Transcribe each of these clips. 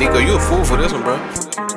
Nico, you a fool for this one, bro.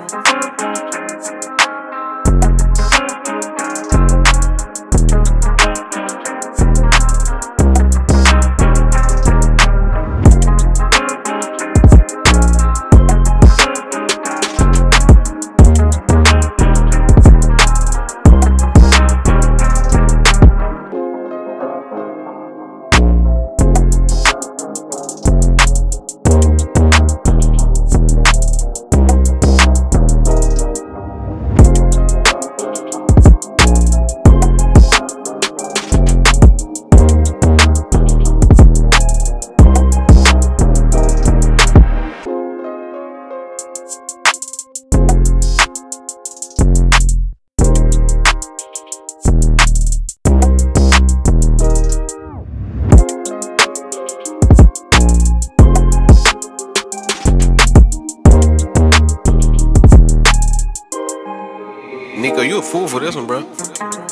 Nico, you a fool for this one, bro.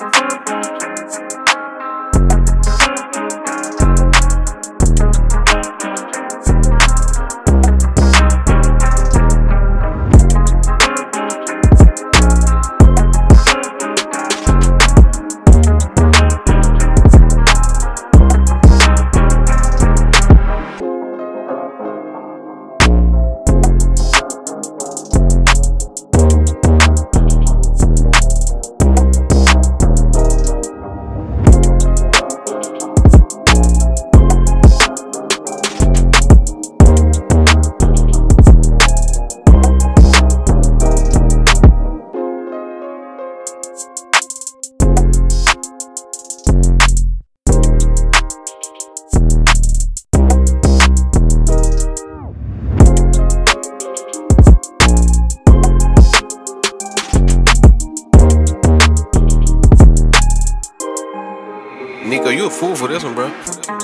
Nico, you a fool for this one, bro.